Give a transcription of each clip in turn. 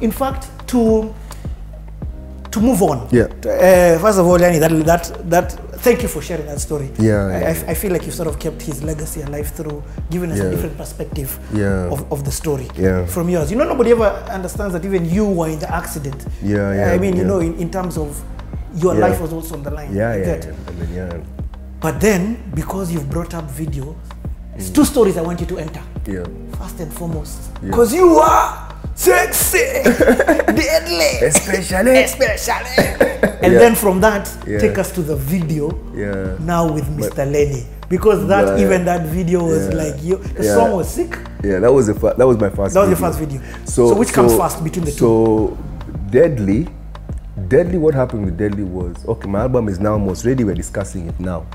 in fact, to to move on. Yeah. Uh, first of all, Yanni, that that that. Thank you for sharing that story. Yeah, I, yeah, I I feel like you sort of kept his legacy alive through giving us a different perspective Yeah. of, of the story Yeah. from yours. You know, nobody ever understands that even you were in the accident. Yeah, yeah, I mean, you know, in, in terms of your Yeah. life was also on the line. Yeah, You yeah, yeah. And then, yeah. But then, because you've brought up video, it's two stories I want you to enter. Yeah. First and foremost, Yeah. because you are sexy, deadly, Especially. especially. and Yeah. then from that, Yeah. take us to the video. Yeah. Now with Mr. Lenny, because that But- even that video was Yeah. like you. The song was sick. Yeah, that was the that was my first. That was your video. first video. So which comes first between the two? So, Deadly, Deadly. What happened with Deadly was okay. My album is now almost ready. We're discussing it now.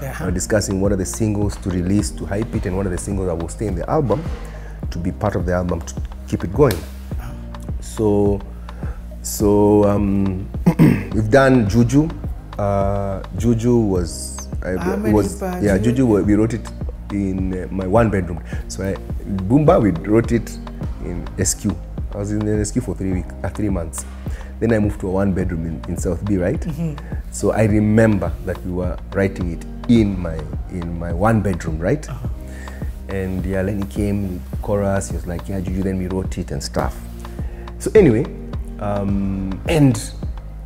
Uh-huh. We're discussing what are the singles to release to hype it, and what are the singles that will stay in the album to be part of the album to keep it going. So, so um, we've done Juju. Uh, Juju was I, was yeah Juju? We wrote it in uh, my one bedroom. So I, Boomba we wrote it in SQ. I was in SQ for three weeks, uh, three months. Then I moved to a one bedroom in, in South B, right? So I remember that we were writing it in my in my one bedroom, right? And yeah, Lenny came, chorus, he was like, yeah, Juju, then we wrote it and stuff. So anyway, um, and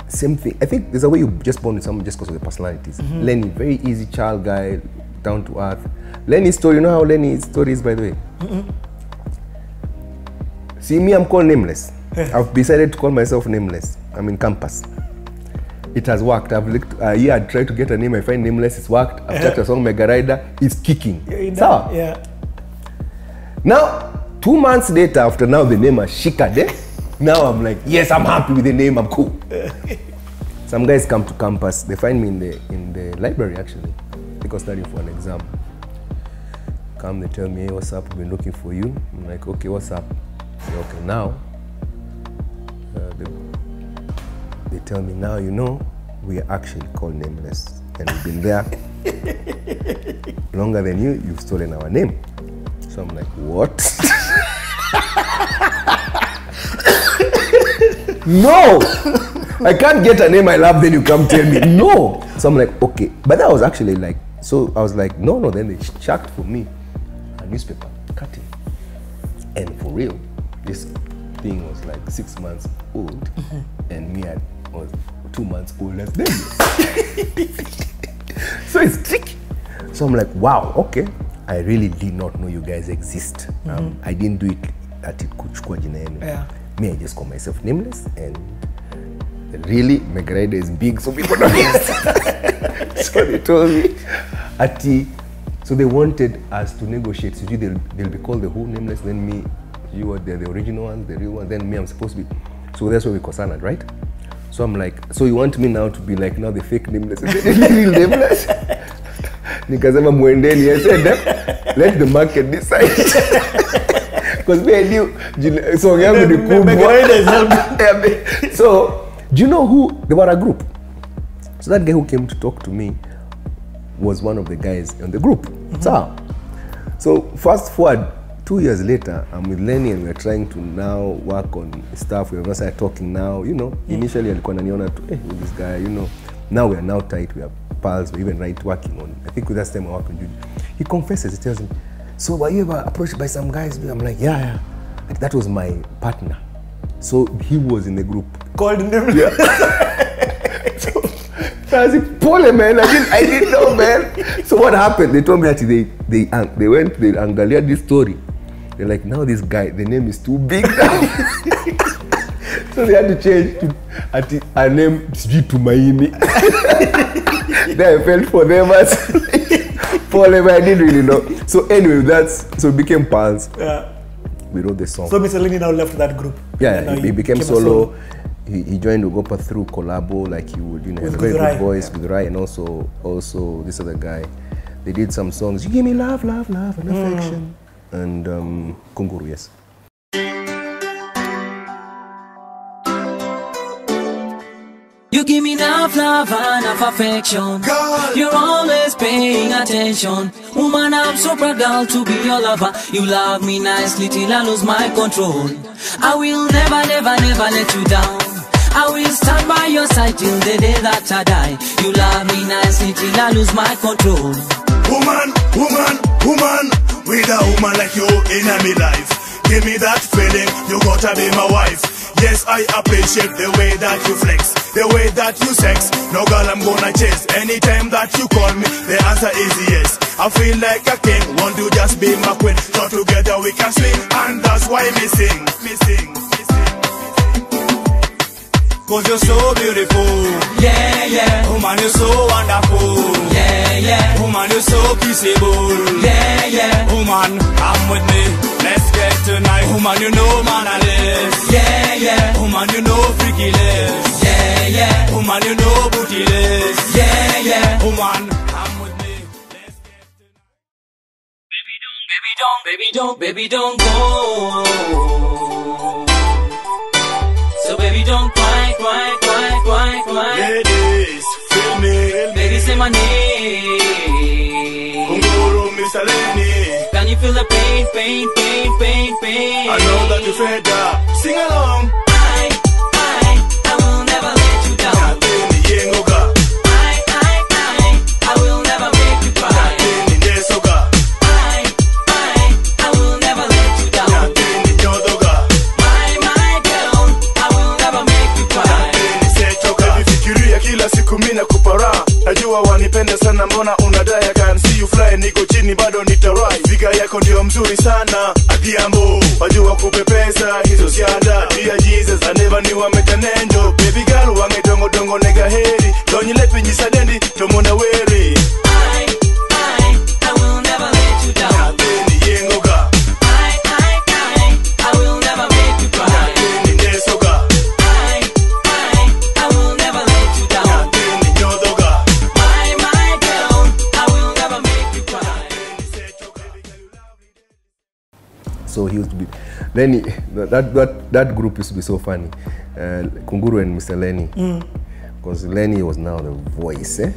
same thing. I think there's a way you just born with someone just because of the personalities. Lenny, very easy child guy, down to earth. Lenny's story, you know how Lenny's story is, by the way? See, me, I'm called nameless. I've decided to call myself nameless. I'm in campus. It has worked. I've looked, uh, yeah, I tried to get a name. I find nameless. It's worked. I've checked a song, Megarider. It's kicking. Know? Yeah. Now, two months later, after now the name has Shikade, now I'm like, yes, I'm happy with the name, I'm cool. Some guys come to campus, they find me in the in the library actually, because studying for an exam. Come, they tell me, hey, what's up? We've been looking for you. I'm like, okay, what's up? Say, okay, now. Uh, they, they tell me now, you know, we are actually called nameless, and we've been there longer than you. You've stolen our name. So I'm like, what? no! I can't get a name I love, then you come tell me. No! So I'm like, okay. But that was actually like, so I was like, no, no. Then they checked for me a newspaper cutting. And for real, this thing was like six months old, and me I was two months old as them. so it's tricky. So I'm like, wow, okay. I really did not know you guys exist. Um, I didn't do it at kuchukua jina yenu. Yeah. Me, I just call myself nameless and really Megarider is big, so people don't so they told me, Ati, so they wanted us to negotiate. So they'll, they'll be called the who nameless, then me, you are the, the original ones, the real ones, then me, I'm supposed to be. So that's where we cosaned, right? So I'm like, so you want me now to be like now the fake nameless, the real nameless? Nikasema mwendeni, I said, "Eh, let the market decide. Because me I knew jina- song yangu ni kubwa. Megarider is Yeah, me- so do you know who they were a group. So that guy who came to talk to me was one of the guys in the group. So so fast forward two years later i'm with lenny and we're trying to now work on stuff. We're started talking now you know. Initially alikuwa naniona tu eh, with this guy? You know. Now we are now tight we are pals we even right working on i think with that time i work on he confesses he tells me so were you ever approached by some guys i'm like yeah yeah like, that was my partner so he was in the group Called him. so I was like, Pole, man. I didn't, I didn't know, man. So what happened? They told me that they they uh, they went they angalia this story. They're like, now this guy, the name is too big so they had to change to ati a name sijui Tumaini. then I felt for them as Pole, man. I didn't really know. So anyway, that's so we became pals. Yeah. We wrote the song. So Mr. Lenny now left that group. Yeah, he, he became a solo. He, he joined Ogopa through collabo, like he would, you know, has a very good voice yeah. with Rai, and also also this other guy. They did some songs. You give me love, love, love, and affection, and um, Kunguru, yes. Give me enough love and enough affection. You're always paying attention. Woman, I'm so proud to be your lover. You love me nicely till I lose my control. I will never, never, never, let you down. I will stand by your side till the day that I die. You love me nicely till I lose my control. Woman, woman, woman, with a woman like you in my life. Give me that feeling, you gotta be my wife. Yes, I appreciate the way that you flex, the way that you sex. No girl, I'm gonna chase. Anytime that you call me, the answer is yes. I feel like a king, want to just be my queen. So together we can swing, and that's why me sing, me sing, me sing. Cause you're so beautiful, Yeah, yeah, woman, you're so wonderful. yeah, yeah, Woman, you're so peaceable. yeah, yeah, Woman, come with me. Let's get tonight. Woman, you know man I live. yeah, yeah, Woman, you know freaky lives. yeah, yeah, Woman, you know booty lives. yeah, yeah. Woman, come with me. Let's get tonight. Baby don't, baby don't, baby don't go. Don't cry, cry, cry, cry, cry. Ladies, feel me. Baby say my name. Kunguru, Mr. Lenny. Can you feel the pain, pain, pain, pain, pain? I know that you fed up. Sing along. vizuri sana akiambo wajua kupepesa hizo siada. Pia jesus aneva ni wametanenjo baby girl wangetongotongo nega hey. Then he, that, that that group used to be so funny. Uh, Kunguru and Mr. Lenny. Because Lenny was now the voice. Eh?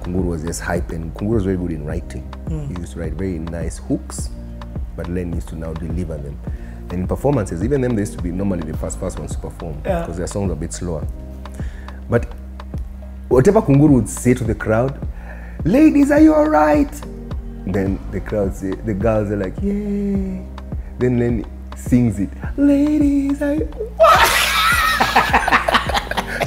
Kunguru was just hype, and Kunguru was very good in writing. He used to write very nice hooks, but Lenny used to now deliver them. And in performances, even them, they used to be normally the first first ones to perform Yeah. because their songs are a bit slower. But whatever Kunguru would say to the crowd, ladies, are you all right? Then the crowd say, the girls are like, yay. Then Lenny sings it, ladies, you...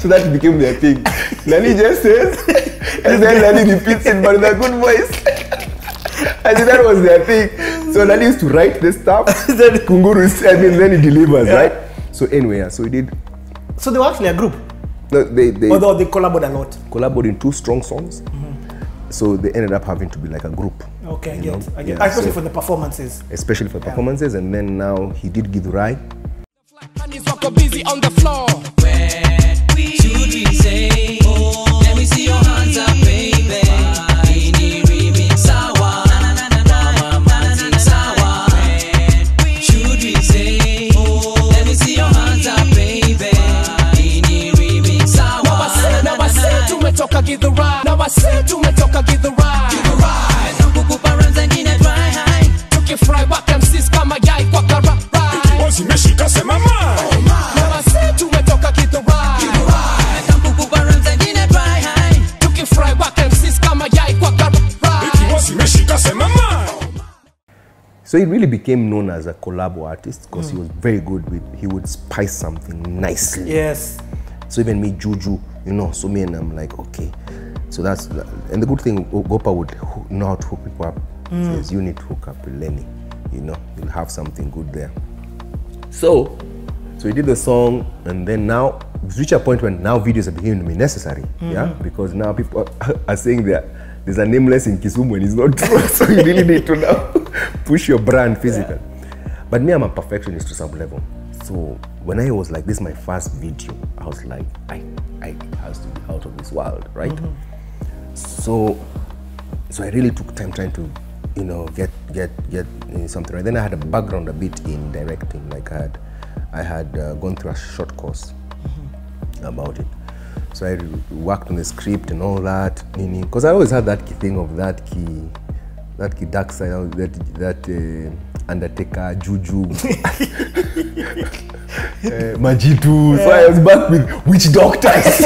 so that became their thing. Lenny just says, and then Lenny repeats it, but in a good voice. and then that was their thing. So Lenny used to write the stuff, then Kunguru, I mean, then he delivers, Yeah. right? So anyway, so he did, So they were actually a group, no, they, they, although they collaborated a lot. collaborated in two strong songs. Mm-hmm. So they ended up having to be like a group. Okay, I you get, know? I get. Yeah, Especially so- for the performances. especially for performances. And then now he did Githurai. Bunnies wako busy on the floor. Should we say, oh, me see your hands up, baby. Ini remix sawa, mama manzi sawa. Should we say, oh, let me see your hands up, baby. Ini remix sawa. Now I say, now I say tumetoka Githurai. Now I say tumetoka Githurai. So he really became known as a collabo artist because he was very good with, he would spice something nicely. Yes. So even me, Juju, you know, so me and I'm like, okay. So that's, and the good thing, Gopa would know how to hook people up. Says, you need to hook up with Lenny. You know, you'll have something good there. So, so he did the song, and then now, it's reached a point when now videos are beginning to be necessary. Yeah, because now people are saying that there's a nameless in Kisumu and it's not true. so you really need to now push your brand physical. But me, I'm a perfectionist to some level. So when I was like, this is my first video, I was like, I, I has to be out of this world, right? So, so I really took time trying to, you know, get get get uh, something right. Then I had a background a bit in directing, like I had, I had uh, gone through a short course about it. So I worked on the script and all that, meaning because I always had that key thing of that key, that key dark side, that that uh, Undertaker juju. uh, Majitu. So I was back with witch doctors.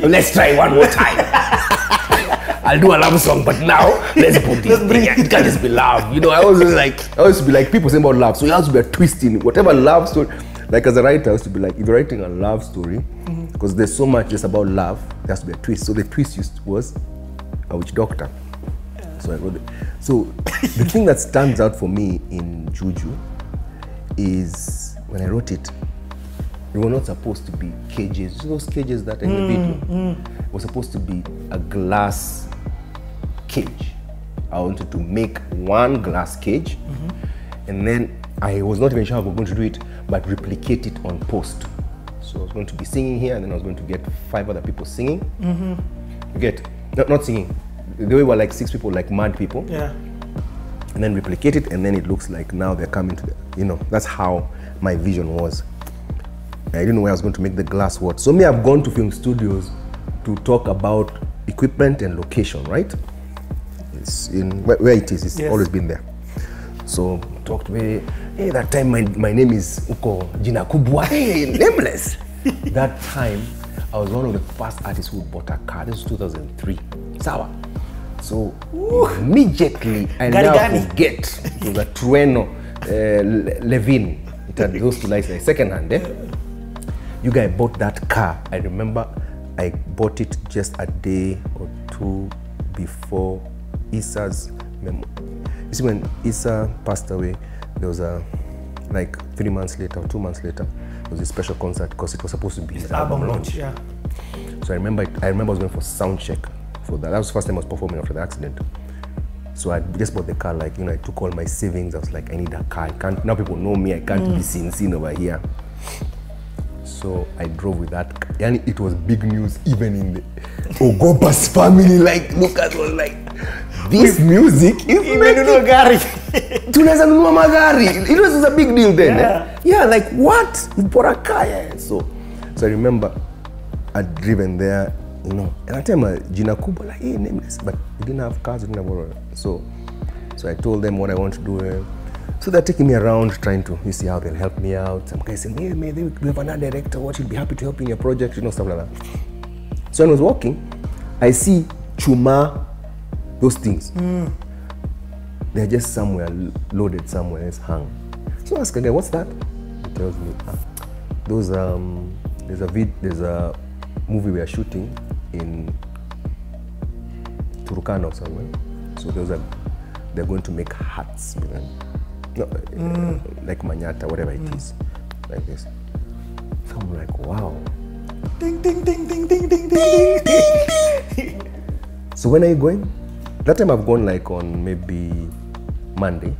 Let's try one more time. I'll do a love song, but now let's put this thing. It can't just be love. You know, I was just like, I to be like people saying about love. So it has to be a twist in whatever love story. Like as a writer, I used to be like, if you're writing a love story, because there's so much just about love, there has to be a twist. So the twist used, was uh, a witch doctor. So I wrote it. So the thing that stands out for me in Juju is when I wrote it, they were not supposed to be cages. Those cages that are in the mm, video? Mm. It was supposed to be a glass cage. I wanted to make one glass cage, mm-hmm. and then I was not even sure how I was going to do it, but replicate it on post. So I was going to be singing here, and then I was going to get five other people singing. You get not, not singing. They were like six people, like mad people Yeah. and then replicate it and then it looks like now they're coming to the you know that's how my vision was i didn't know where i was going to make the glass what so me i've gone to film studios to talk about equipment and location right it's in where, where it is it's Yes. always been there so talk to me hey that time my, my name is uko jina kubwa hey nameless. That time i was one of the first artists who bought a car. This was 2003 sawa. So immediately i Gari now forget it was trueno uh, levin. It had those two lights like second hand eh? you guys bought that car. I remember i bought it just a day or two before isa's mem- you see when isa passed away there was a like three months later two months later it was a special concert because it was supposed to be his Album launch. Yeah. so I remember, it, I remember I was going for sound check for that. That was the first time I was performing after the accident. So I just bought the car, like you know, I took all my savings. I was like, I need a car. I can't now. People know me. I can't be mm. seen seen over here. So I drove with that. And it was big news even in the Ogopa's family. Like Lucas was like, this music is Imenunua gari. tunaweza nunua magari it was a big deal then Yeah. eh? yeah like what mpora bought a car yeah. so so i remember i'd driven there you know and i tell my jina kubwa like hey nameless but we didn't have cars we didn't have whatever. so so i told them what i want to do eh. so they're taking me around trying to you see how they'll help me out some guys saying hey man we have another director what he'll be happy to help you in your project you know stuff like that so when i was walking i see chuma those things they're just somewhere loaded somewhere. It's hung. So I ask a guy what's that? He tells me ah, those um there's a vid there's a movie we are shooting in Turkana or somewhere. So those are they're going to make hats with them no, uh, like manyata whatever it is like this. So I'm like wow. Ding ding ding ding ding ding ding. ding. So when are you going? That time I've gone like on maybe Monday.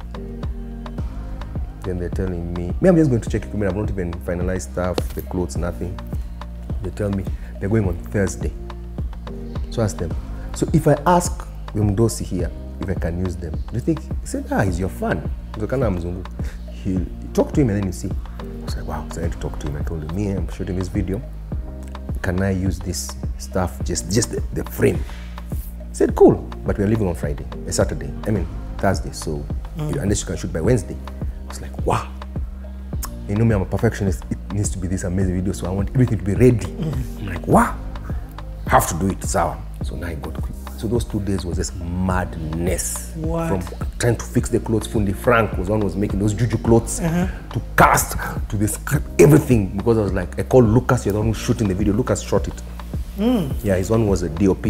Then they're telling me, me I'm just going to check equipment. I've not even finalized stuff, the clothes, nothing. They tell me they're going on Thursday. So I ask them. So if I ask Mdosi here if I can use them, do you think? He said, ah, he's your fan. He talk to him and then you see. I was like, wow. So I had to talk to him. I told him, me, I'm shooting this video. Can I use this stuff? Just just the, the frame. He said, cool, but we're leaving on Friday, a Saturday. I mean, Thursday. So you- unless you can shoot by Wednesday. It's like, wow. You know me, I'm a perfectionist. It needs to be this amazing video, so I want everything to be ready. I'm like, wow, have to do it, sour. So now I got quick. So those two days was just madness. What? From trying to fix the clothes, Fundi Frank was one was making those juju clothes uh-huh. to cast to the script, everything. Because I was like, I called Lucas, you're the one who's shooting the video. Lucas shot it. Hmm. Yeah, his one was a DOP.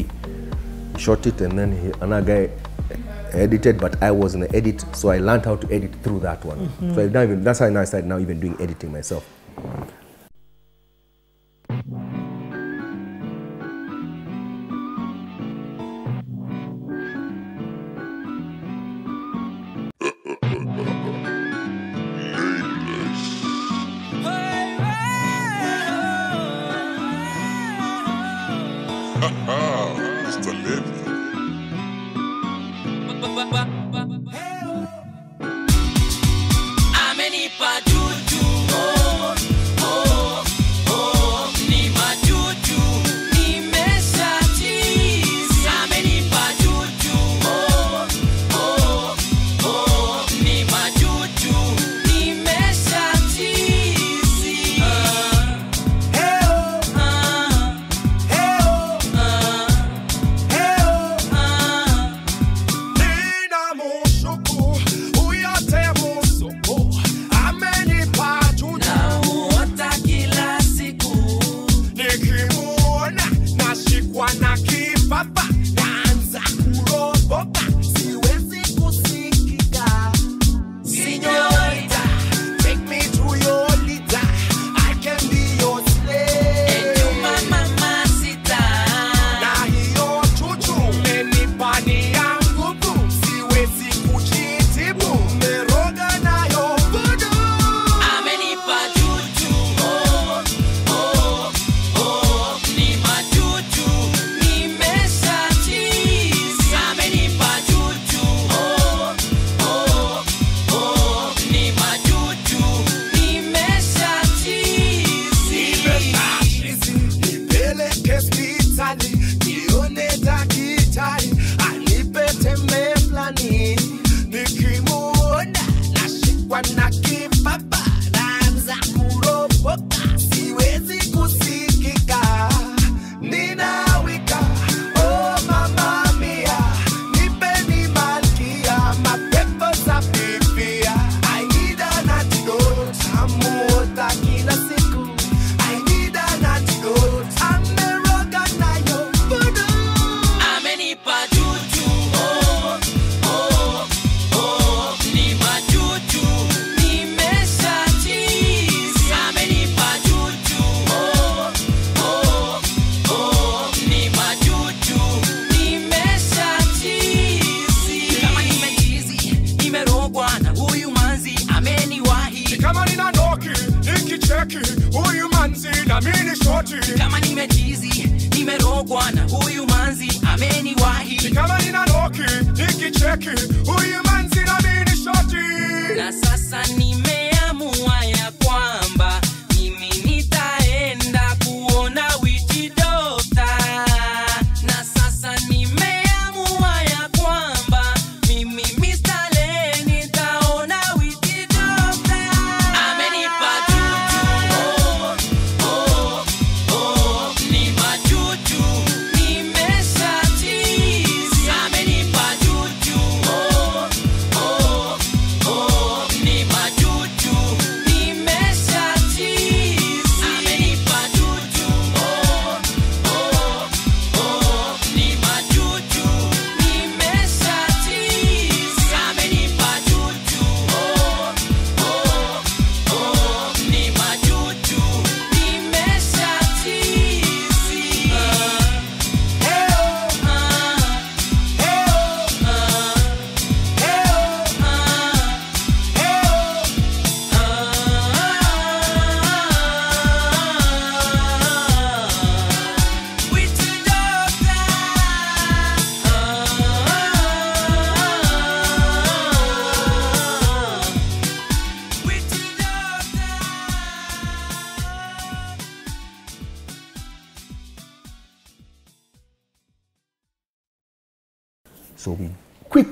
Shot it and then he, another guy eh, edited, but I was in the edit, so I learned how to edit through that one. Mm-hmm. So I now even that's how now I started now even doing editing myself.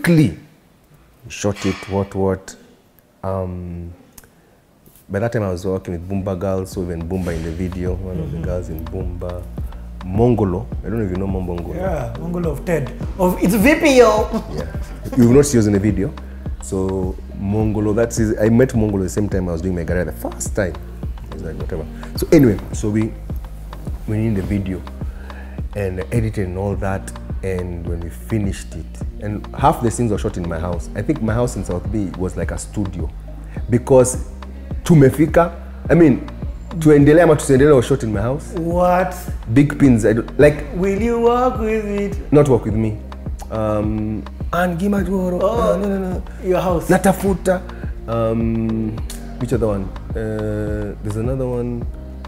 Quickly shot it, what, what. Um, by that time I was working with Boomba girls, so even Boomba in the video, one of the girls in Boomba. Mongolo, I don't know if you know Mongolo. Yeah, Mongolo of Ted. Of it's VPO. Yeah. you've not see us in the video. So Mongolo, that's his, I met Mongolo the same time I was doing my career the first time. Like whatever. So anyway, so we we in the video and edited and all that. And when we finished it, and half the scenes were shot in my house. I think my house in South B was like a studio because to tumefika. I mean, to tuendelea ama tusiendelea was shot in my house. What? Big pins. I don't, like Will you work with it? not work with me. Um, and Gima Joro. Oh. no, no, no. Your house. Natafuta. Um, which other one? Uh, there's another one.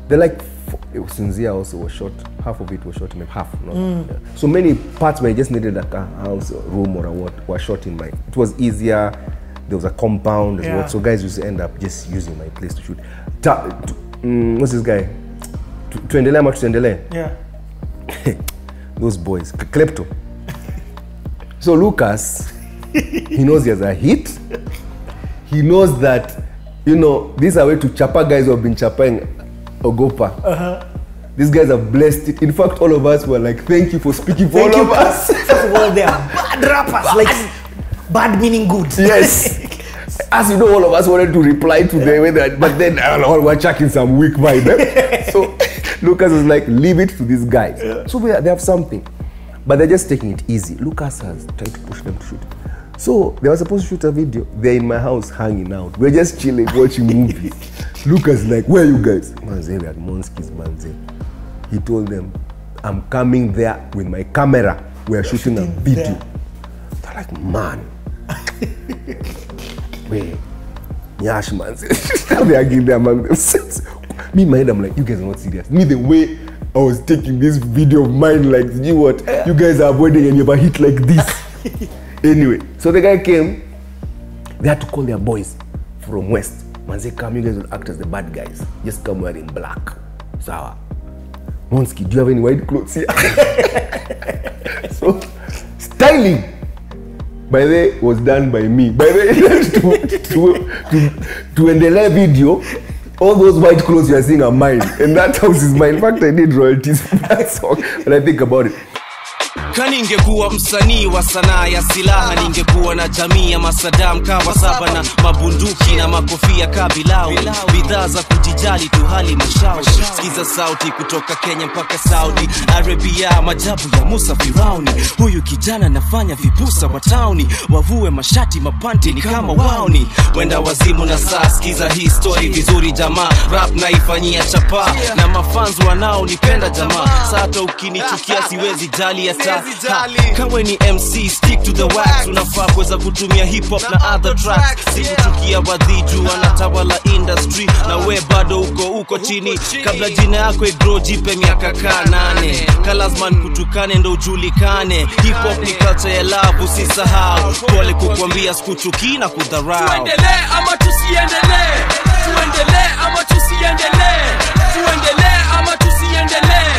They're like four, it was Sinzia also was shot. Half of it was shot, maybe half. Not, yeah. So many parts where I just needed like a house, or room, or a what were shot in my. It was easier. There was a compound as Yeah. well. So guys used to end up just using my place to shoot. Ta, t- mm, what's this guy? Tu- Tuendelee ama tusiendelee? Yeah. those boys klepto so lucas he knows he has a hit he knows that you know these are way to chapa guys who have been chapping ogopa. These guys have blessed it. In fact all of us were like thank you for speaking for all you. of us. First of all, they are bad rappers. Like bad meaning good. yes. As you know all of us wanted to reply to the way but then uh, all were chucking some weak vibe eh? so lucas was like leave it to these guys. So they, they have something. But they're just taking it easy. Lucas has tried to push them to shoot so they were supposed to shoot a video they're in my house hanging out we're just chilling watching movies lucas like where are you guys manze we're at monskis manze he told them i'm coming there with my camera we're shooting, a video there. they're like man Wait, Nyash man. they are arguing among themselves. Me, in my head, I'm like, you guys are not serious. Me, the way I was taking this video of mine, like, you know what? You guys are avoiding and you have a hit like this. Anyway, so the guy came. They had to call their boys from West. Manze, come, you guys will act as the bad guys. Just come wearing black. Sawa. Monski, do you have any white clothes here? so, styling. by the way was done by me by the way to, to, to, end the video all those white clothes you are seeing are mine and that house is mine in fact i need royalties for that song when i think about it kaningekuwa msanii wa sanaa ya silaha ningekuwa na jamii ya masadam kawa saba na mabunduki na makofia kabilau bidhaa za kujijali tu hali mashauri. Sikiza sauti kutoka kenya mpaka saudi arabia majabu ya musa firauni. Huyu kijana nafanya vipusa wa tauni. Wavue mashati mapanti ni kama wauni. Wenda wazimu na saa sikiza hii story vizuri jamaa. Rap naifanyia chapa na mafans wanaonipenda jamaa. Sata ukinichukia siwezi jali hata Ha, kawe ni mc stick to the wax. Unafaa kuweza kutumia hip hop na other tracks. sikuchukia wadhiju wanatawala industry. Na we bado uko uko chini. kabla jina yako igro jipe miaka kaa nane kalasman kutukane ndo ujulikane. Hip hop ni culture ya love usisahau. Pole kukwambia sikuchukii na kudharau. Tuendelee ama tusiendelee? Tuendelee ama tusiendelee? Tuendelee ama tusiendelee?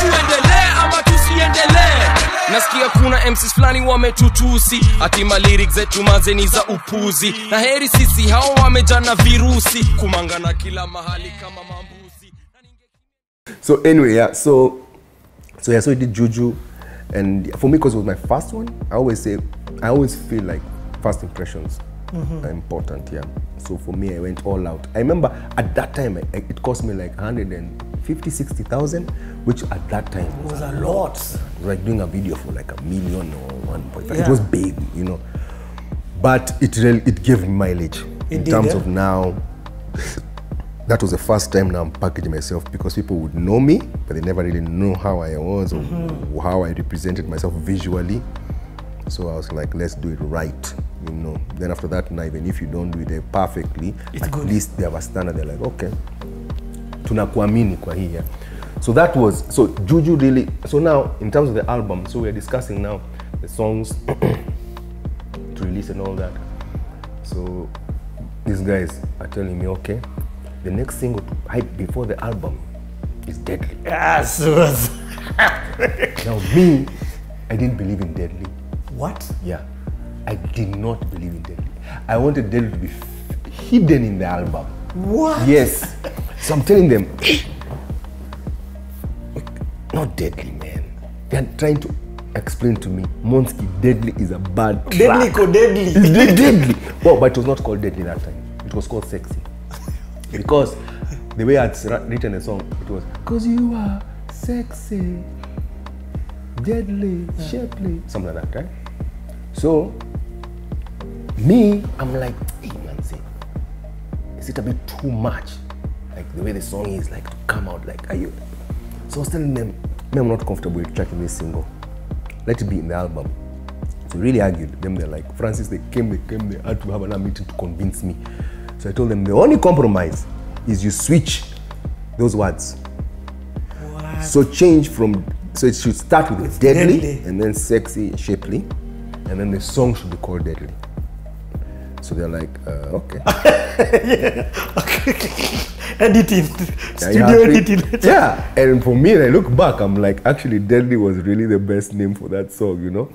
Tuendelee ama tusiendelee nasikia kuna mcs fulani wametutusi. Hatima lyric zetu mazeni za upuzi. Na heri sisi hao wamejana virusi. Kumangana kila mahali kama mambuzi. So anyway yeah so so yeah so we did juju and for me because it was my first one i always say i always feel like first impressions are important yeah. So for me i went all out. I remember at that time I, it cost me like 150 60000 which at that time It was a lot. like doing a video for like a million or 1.5 it was big you know but it really it gave mileage It in did, terms yeah? of now that was the first time now I'm packaging myself because people would know me, but they never really know how I was or mm-hmm. how I represented myself visually. So I was like, let's do it right, you know. Then after that, now even if you don't do it perfectly, It's at good. least they have a standard. They're like, okay, tunakuamini kwa hii. yeah. So that was so Juju really. So now in terms of the album, so weare discussing now the songs to release and all that. So these guys are telling me, okay, the next single to hype before the album is Deadly. Yes, was. Now me, I didn't believe in Deadly. What? Yeah, I did not believe in Deadly. I wanted Deadly to be hidden in the album. What? Yes. So I'm telling them, not Deadly, man. They're trying to explain to me, Monski, Deadly is a bad track. Deadly ko deadly. It's de- deadly. Well, but it was not called deadly that time. It was called sexy. Because the way I'd written the song, it was, Cause you are sexy, deadly, shapely, something like that, right? So, me, I'm like, hey man, see, is it a bit too much? Like the way the song is, like to come out, like, are you? So I was telling them, me, I'm not comfortable with tracking this single. Let it be in the album. So really argued. Them they're like, Francis, they came, they came, they had to have another meeting to convince me. So I told them the only compromise is you switch those words. So change from so it should start with deadly, deadly. and then sexy, shapely, and then the song should be called deadly. So they're like, uh, okay. Editing. Yeah, Studio yeah, editing. Yeah, and for me, when I look back, I'm like, actually, Deadly was really the best name for that song, you know?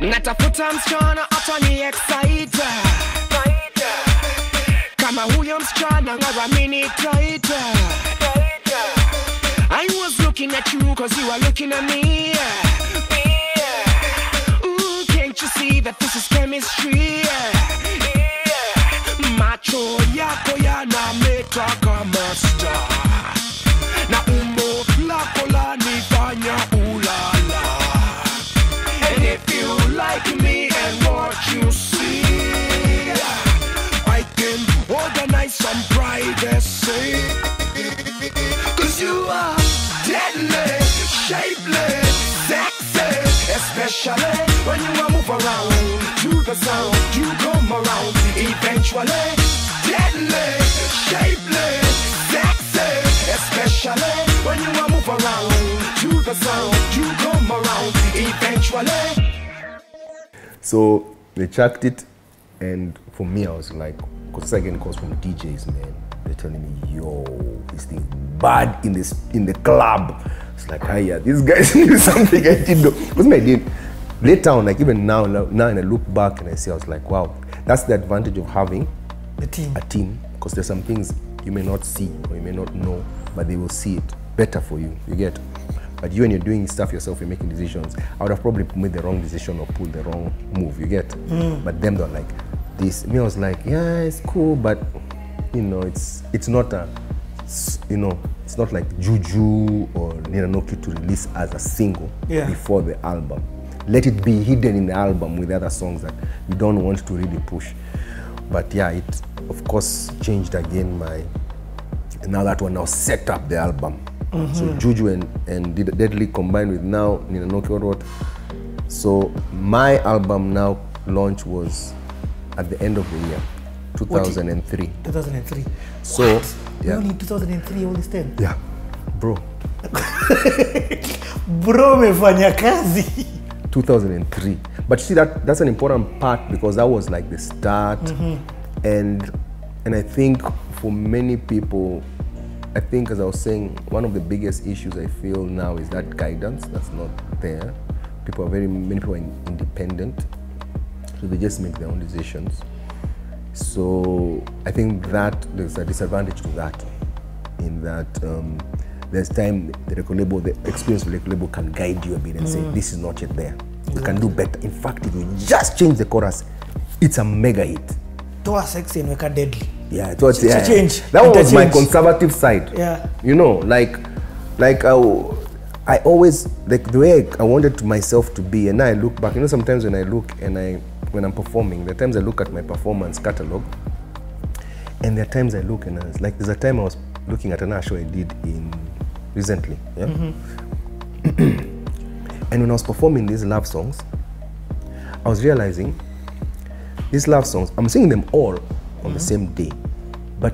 natafuta msichana hata ni excite kama huyo msichana ngaramini taita I was looking at you cause you are looking at me Ooh, that this is chemistry Yeah. macho yako yanameta So they tracked it, and for me, I was like, because it comes from DJs, man. they're telling me, yo, this thing bad in this in the club. It's like, ah, yeah, these guys knew something I didn't know. Because I did later on, like even now, now, and I look back and I see, I was like, wow, that's the advantage of having The team. a team. Because there's some things you may not see or you may not know, but they will see it better for you. You get. But you, when you're doing stuff yourself, you're making decisions. I would have probably made the wrong decision or pulled the wrong move. You get. Hmm. But them, they're like, this. Me, I was like, yeah, it's cool, but you know, it's it's not a, you know, it's not like Juju or Nina Noki to release as a single Yeah. before the album. Let it be hidden in the album with other songs that we don't want to really push. But yeah, it of course changed again my. And now that one now set up the album. Uh-huh. So Juju and, and Deadly combined with now Nina Noki what what. So my album now launch was at the end of the year, 2003. 2003. So What? yeah, Only 2003 all this time. yeah, bro, Bro umefanya kazi. 2003. But see that that's an important part because that was like the start, mm-hmm. and and I think for many people, I think as I was saying, one of the biggest issues I feel now is that guidance that's not there. People are very many people are in- independent, so they just make their own decisions. So I think that there's a disadvantage to that, in that um, there's time the record label, the experience of label can guide you a bit and say this is not yet there. You can do better. In fact, if you just change the chorus, it's a mega hit. Toa sexy and weka deadly. Yeah, it was, Ch- yeah. change. That was my conservative side. Yeah. You know, like, like I, I always like the way I, I wanted to myself to be, and now I look back. You know, sometimes when I look and I when I'm performing, the times I look at my performance catalog, and there are times I look and I was like, there's a time I was looking at an show I did in recently, yeah. and when I was performing these love songs, I was realizing these love songs, I'm singing them all on the same day. But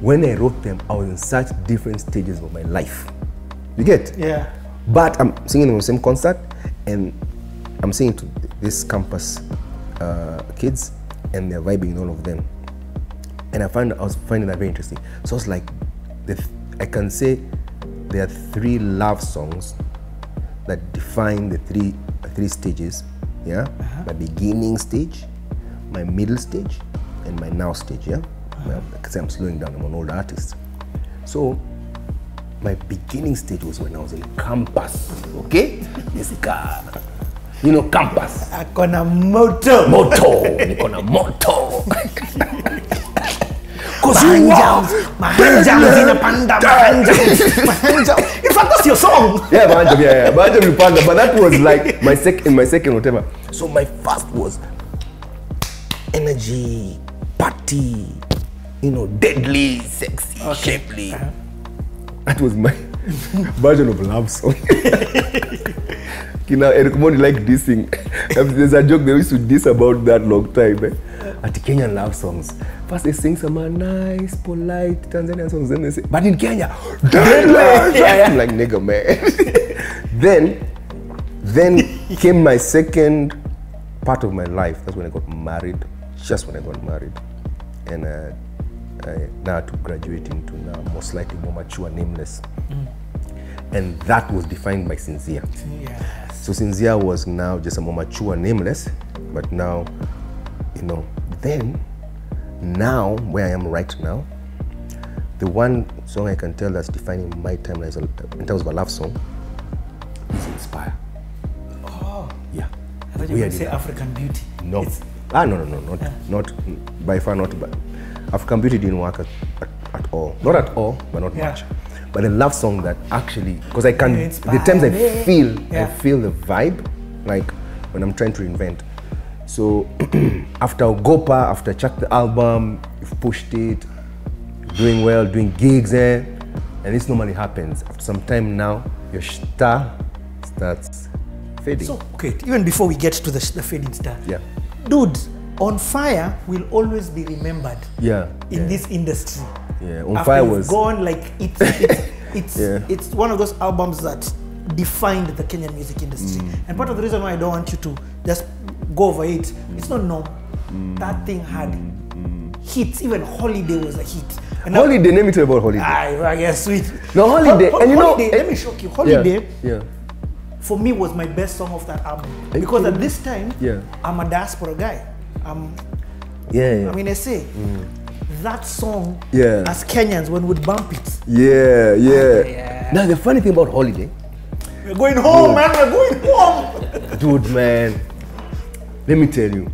when I wrote them, I was in such different stages of my life. You get? Yeah. But I'm singing on the same concert and I'm singing to this campus uh, kids and they're vibing all of them. And I find I was finding that very interesting. So it's like, the th- I can say there are three love songs that define the three uh, three stages. Yeah, my beginning stage, my middle stage, and my now stage. Yeah, uh-huh. because I'm slowing down. I'm an old artist. So my beginning stage was when I was in campus. Okay, this guy, you know, campus. Akona moto. moto niko na moto Mahanjam. Mahanjam zinapanda. Mahanjam. Mahanjam. In fact, that's your song. yeah Banjam, yeah, yeah. Lupanda, but that was like my second, in my second whatever. So my first was energy, party, you know, deadly, sexy, okay. shapely. Uh-huh. That was my version of love song. Kina Eric Mondi like dissing. There's a joke they used to diss about that long time. Eh? At Kenyan love songs. First they sing some nice, polite Tanzanian songs, then they say, but in Kenya, deadly. yeah, I'm like, nigga, man. then, then came my second part of my life. That's when I got married. Just when I got married, and uh, I now to graduate into now more slightly more mature, nameless. And that was defined by sincere. Yes. So Sincere was now just a more mature nameless, but now, you know, then, now where I am right now, the one song I can tell that's defining my timeline is a- in terms of a love song is Inspire. Oh. Yeah. I thought you were We going to say African Beauty. no. It's- ah, no, no, no, not, not by far, not. But African Beauty didn't work at, at, at all. Not at all, but not Yeah. much. But the love song that actually, because I can, the times I feel, Yeah. I feel the vibe, like when I'm trying to invent. So after Ogopa, after Chuck the album, you've pushed it, doing well, doing gigs, eh? And this normally happens. After some time now, your star starts fading. So, okay, even before we get to the, the fading star. Yeah. Dude, On Fire will always be remembered yeah. in yeah. this industry. Yeah, On After Fire was- gone like it's it's it's, Yeah. it's one of those albums that defined the Kenyan music industry. Mm. And part of the reason why I don't want you to just go over it, it's not no. Mm. That thing had hits. Even Holiday was a hit. And now- holiday. Let me tell you about holiday. Aye, right, yeah, sweet. No, Holiday, Hol- and you know- let me shock you. Holiday Yeah. For me was my best song of that album you because at this time Yeah. I'm a diaspora guy. I'm Yeah. Yeah. I mean I say that song Yeah. as Kenyans when we'd bump it. yeah. Ah, yeah. yeah. Now the funny thing about holiday, We're going home, man. We're going home. dude, man. Let me tell you,